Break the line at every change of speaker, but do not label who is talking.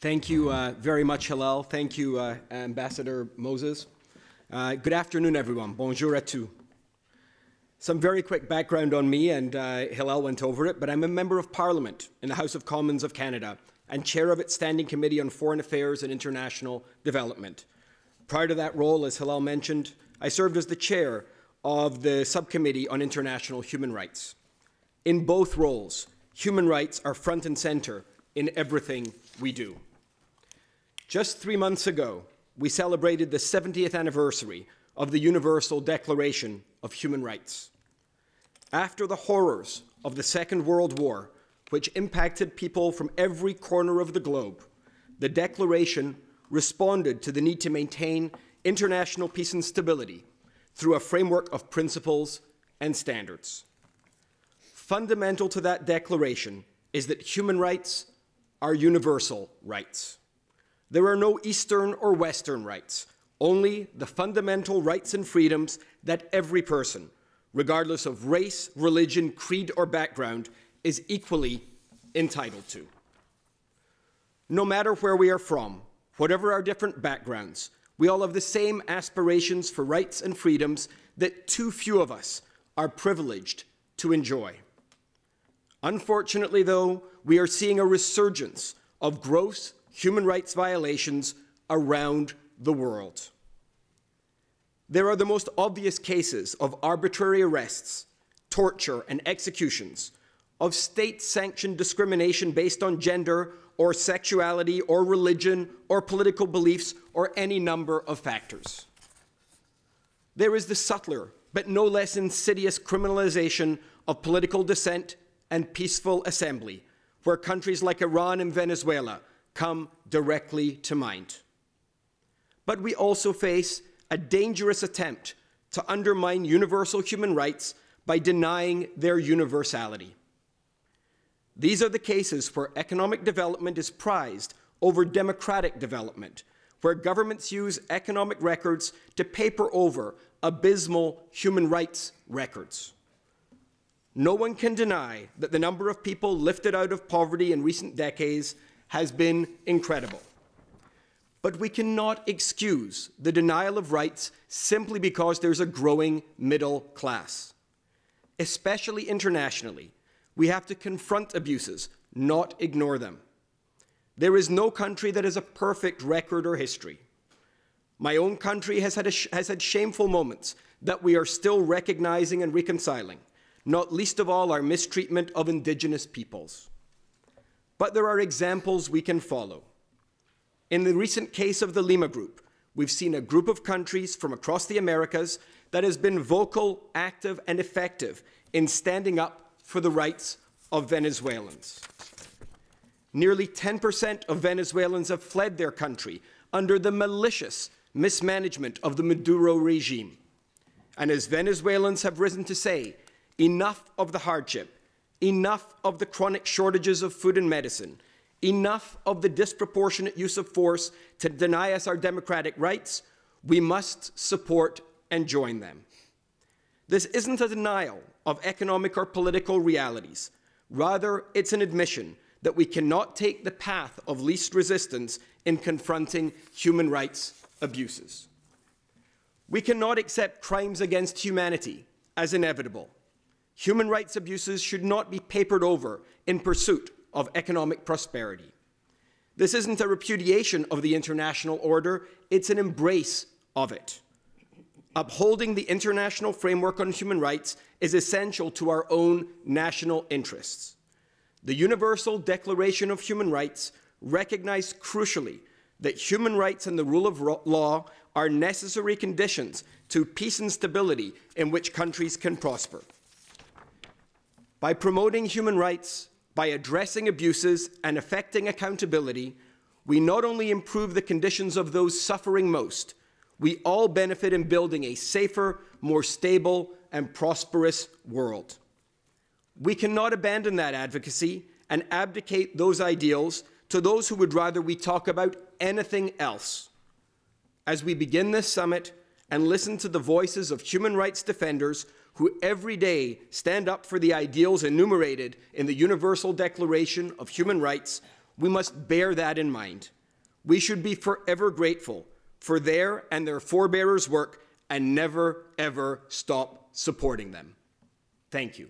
Thank you uh, very much, Hillel. Thank you, uh, Ambassador Moses. Uh, good afternoon, everyone. Bonjour à tous. Some very quick background on me, and uh, Hillel went over it, but I'm a Member of Parliament in the House of Commons of Canada and chair of its Standing Committee on Foreign Affairs and International Development. Prior to that role, as Hillel mentioned, I served as the chair of the Subcommittee on International Human Rights. In both roles, human rights are front and center in everything we do. Just three months ago, we celebrated the 70th anniversary of the Universal Declaration of Human Rights. After the horrors of the Second World War, which impacted people from every corner of the globe, the Declaration responded to the need to maintain international peace and stability through a framework of principles and standards. Fundamental to that declaration is that human rights are universal rights. There are no Eastern or Western rights, only the fundamental rights and freedoms that every person, regardless of race, religion, creed, or background, is equally entitled to. No matter where we are from, whatever our different backgrounds, we all have the same aspirations for rights and freedoms that too few of us are privileged to enjoy. Unfortunately, though, we are seeing a resurgence of gross human rights violations around the world. There are the most obvious cases of arbitrary arrests, torture, and executions, of state sanctioned discrimination based on gender or sexuality or religion or political beliefs or any number of factors. There is the subtler but no less insidious criminalization of political dissent and peaceful assembly, where countries like Iran and Venezuela come directly to mind. But we also face a dangerous attempt to undermine universal human rights by denying their universality. These are the cases where economic development is prized over democratic development, where governments use economic records to paper over abysmal human rights records. No one can deny that the number of people lifted out of poverty in recent decades has been incredible. But we cannot excuse the denial of rights simply because there's a growing middle class. Especially internationally, we have to confront abuses, not ignore them. There is no country that has a perfect record or history. My own country has had, has had shameful moments that we are still recognizing and reconciling not least of all our mistreatment of indigenous peoples. But there are examples we can follow. In the recent case of the Lima Group, we've seen a group of countries from across the Americas that has been vocal, active, and effective in standing up for the rights of Venezuelans. Nearly 10% of Venezuelans have fled their country under the malicious mismanagement of the Maduro regime. And as Venezuelans have risen to say, Enough of the hardship, enough of the chronic shortages of food and medicine, enough of the disproportionate use of force to deny us our democratic rights. We must support and join them. This isn't a denial of economic or political realities. Rather, it's an admission that we cannot take the path of least resistance in confronting human rights abuses. We cannot accept crimes against humanity as inevitable. Human rights abuses should not be papered over in pursuit of economic prosperity. This isn't a repudiation of the international order, it's an embrace of it. Upholding the international framework on human rights is essential to our own national interests. The Universal Declaration of Human Rights recognized crucially that human rights and the rule of law are necessary conditions to peace and stability in which countries can prosper. By promoting human rights, by addressing abuses and effecting accountability, we not only improve the conditions of those suffering most, we all benefit in building a safer, more stable, and prosperous world. We cannot abandon that advocacy and abdicate those ideals to those who would rather we talk about anything else. As we begin this summit and listen to the voices of human rights defenders who every day stand up for the ideals enumerated in the Universal Declaration of Human Rights, we must bear that in mind. We should be forever grateful for their and their forebearers' work and never, ever stop supporting them. Thank you.